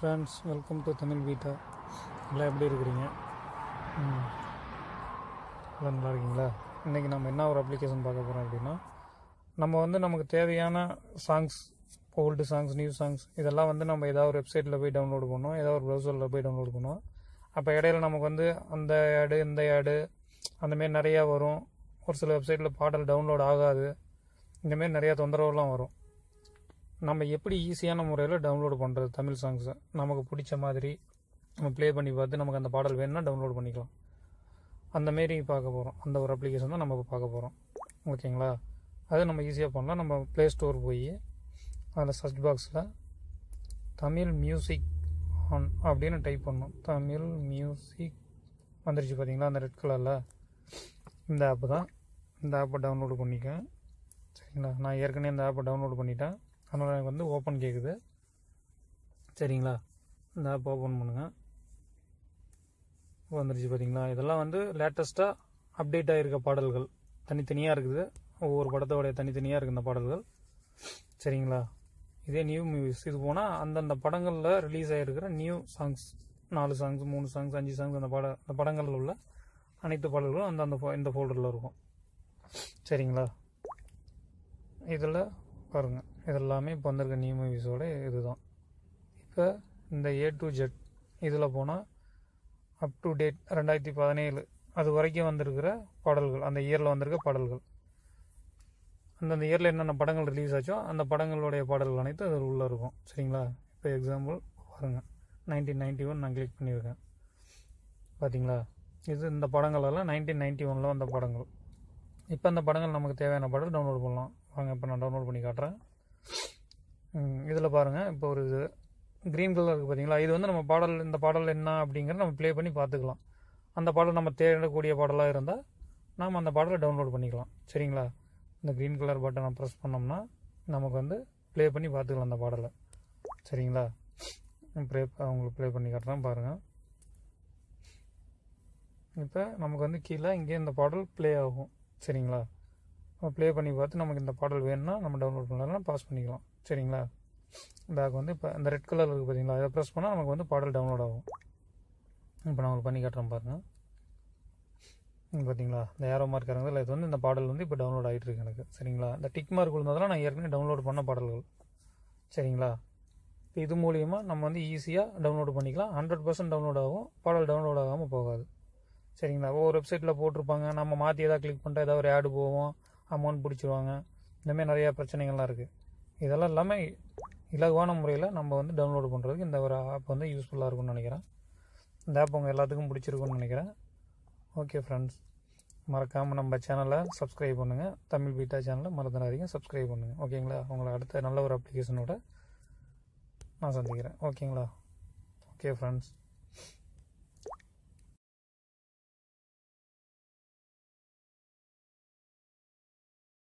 Friends welcome to Tamil beta எல்லாம் எப்படி இருக்கிறீங்க? எல்லாம் நல்லா இருக்கீங்களா? இன்றைக்கி நம்ம என்ன ஒரு அப்ளிகேஷன் பார்க்க போகிறோம் அப்படின்னா நம்ம வந்து நமக்கு தேவையான songs old songs new songs இதெல்லாம் வந்து நம்ம ஏதாவது ஒரு வெப்சைட்டில் போய் டவுன்லோட் பண்ணோம் ஏதாவது ஒரு ப்ரௌசரில் போய் டவுன்லோட் பண்ணோம் அப்போ இடையில நமக்கு வந்து அந்த ஆடு இந்த ஆடு அந்தமாரி நிறையா வரும். ஒரு சில வெப்சைட்டில் பாடல் டவுன்லோட் ஆகாது. இந்தமாரி நிறையா தொந்தரவுலாம் வரும். நம்ம எப்படி ஈஸியான முறையில் டவுன்லோட் பண்ணுறது தமிழ் சாங்ஸை நமக்கு பிடிச்ச மாதிரி நம்ம ப்ளே பண்ணி பார்த்து நமக்கு அந்த பாடல் வேணும்னா டவுன்லோட் பண்ணிக்கலாம். அந்த மாரி பார்க்க போகிறோம் அந்த ஒரு அப்ளிகேஷன் தான் நம்ம பார்க்க போகிறோம் ஓகேங்களா? அது நம்ம ஈஸியாக பண்ணலாம். நம்ம ப்ளே ஸ்டோர் போய் அதில் சர்ச் பாக்ஸில் தமிழ் மியூசிக் ஆன் அப்படின்னு டைப் பண்ணோம் தமிழ் மியூசிக் வந்துருச்சு பார்த்தீங்களா அந்த ரெட் கலரில் இந்த ஆப்பு தான். இந்த ஆப்பை டவுன்லோடு பண்ணிக்கேன் சரிங்களா? நான் ஏற்கனவே இந்த ஆப்பை டவுன்லோட் பண்ணிட்டேன். அதனால் எனக்கு வந்து ஓப்பன் கேட்குது சரிங்களா? இந்த ஆப் ஓப்பன் பண்ணுங்கள் வந்துருச்சு பார்த்தீங்களா இதெல்லாம் வந்து லேட்டஸ்ட்டாக அப்டேட் ஆகிருக்க பாடல்கள். தனித்தனியாக இருக்குது. ஒவ்வொரு படத்தோடைய தனித்தனியாக இருக்குது இந்த பாடல்கள். சரிங்களா? இதே நியூ மியூஸ் இது போனால் அந்தந்த படங்களில் ரிலீஸ் ஆகிருக்கிற நியூ சாங்ஸ் நாலு சாங்ஸ் மூணு சாங்ஸ் அஞ்சு சாங்ஸ் அந்த பட அந்த படங்களில் உள்ள அனைத்து பாடல்களும் அந்த அந்த இந்த ஃபோல்டரில் இருக்கும். சரிங்களா? இதில் பாருங்கள் இதெல்லாமே இப்போ வந்திருக்க நியூ மூவிஸோட இதுதான். இப்போ இந்த ஏ டு ஜெட் இதில் போனால் அப் டு டேட் ரெண்டாயிரத்தி பதினேழு அது வரைக்கும் வந்திருக்கிற பாடல்கள் அந்த இயரில் வந்திருக்க பாடல்கள். அந்தந்த இயரில் என்னென்ன படங்கள் ரிலீஸ் ஆச்சோ அந்த படங்களுடைய பாடல்கள் அனைத்தும் அதில் உள்ளே இருக்கும். சரிங்களா? இப்போ எக்ஸாம்பிள் பாருங்கள் நைன்டீன் நைன்டி ஒன் நான் கிளிக் பண்ணியிருக்கேன். பார்த்தீங்களா இது இந்த படங்களெல்லாம் நைன்டீன் நைன்டி ஒனில் வந்த படங்கள். இப்போ அந்த படங்கள் நமக்கு தேவையான பாடல் டவுன்லோட் பண்ணலாம். வாங்க இப்போ நான் டவுன்லோட் பண்ணி காட்டுறேன். இதில் பாருங்கள் இப்போ ஒரு இது க்ரீன் கலர் இருக்குது பார்த்தீங்களா இது வந்து நம்ம பாடல் இந்த பாடல் என்ன அப்படிங்கிறத நம்ம ப்ளே பண்ணி பார்த்துக்கலாம் அந்த பாடல் நம்ம தேடக்கூடிய பாடலாக இருந்தால் நாம் அந்த பாடலை டவுன்லோட் பண்ணிக்கலாம். சரிங்களா? இந்த க்ரீன் கலர் பட்டனை ப்ரெஸ் பண்ணோம்னா நமக்கு வந்து ப்ளே பண்ணி பார்த்துக்கலாம் அந்த பாடலை. சரிங்களா? ப்ளே அவங்களுக்கு ப்ளே பண்ணி காட்டுறேன் பாருங்கள் இப்போ நமக்கு வந்து கீழே இங்கே இந்த பாடல் ப்ளே ஆகும். சரிங்களா? ப்ளே பண்ணி பார்த்து நமக்கு இந்த பாடல் வேணும்னா நம்ம டவுன்லோட் பண்ணலாம் பாஸ் பண்ணிக்கலாம். சரிங்களா? பேக் வந்து இப்போ இந்த ரெட் கலர் இருக்குது பார்த்தீங்களா அதை ப்ரெஸ் பண்ணால் நமக்கு வந்து பாடல் டவுன்லோட் ஆகும். இப்போ நான் உங்களுக்கு பண்ணி காட்டுறேன் பாருங்கள் பார்த்தீங்களா இந்த ஏரோ மார்க் இறங்குது இது வந்து இந்த பாடல் வந்து இப்போ டவுன்லோட் ஆகிட்டு இருக்கு எனக்கு. சரிங்களா? இந்த டிக் மார்க் விழுந்ததெல்லாம் நான் ஏற்கனவே டவுன்லோட் பண்ண பாடல்கள். சரிங்களா? இப்போ இது மூலியமாக நம்ம வந்து ஈஸியாக டவுன்லோட் பண்ணிக்கலாம். ஹண்ட்ரட் பர்சன்ட் டவுன்லோட் ஆகும். பாடல் டவுன்லோட் ஆகாமல் போகாது. சரிங்களா? ஒவ்வொரு வெப்சைட்டில் போட்டிருப்பாங்க. நம்ம மாற்றி எதாவது கிளிக் பண்ணிட்டு ஏதாவது ஒரு ஆடு போவோம். அமௌண்ட் பிடிச்சிருவாங்க. இந்தமாதிரி நிறையா பிரச்சனைகள்லாம் இருக்குது இதெல்லாம் இல்லாமல் இலகுவான முறையில் நம்ம வந்து டவுன்லோடு பண்ணுறதுக்கு இந்த ஒரு ஆப் வந்து யூஸ்ஃபுல்லாக இருக்கும்னு நினைக்கிறேன். இந்த ஆப் உங்கள் எல்லாத்துக்கும் பிடிச்சிருக்கும்னு நினைக்கிறேன். ஓகே ஃப்ரெண்ட்ஸ் மறக்காமல் நம்ம சேனலை சப்ஸ்கிரைப் பண்ணுங்கள் தமிழ் பீட்டா சேனலை மறந்துடாதீங்க. சப்ஸ்கிரைப் பண்ணுங்கள் ஓகேங்களா உங்களை அடுத்த நல்ல ஒரு அப்ளிகேஷனோட நான் சந்திக்கிறேன். ஓகேங்களா ஓகே ஃப்ரெண்ட்ஸ்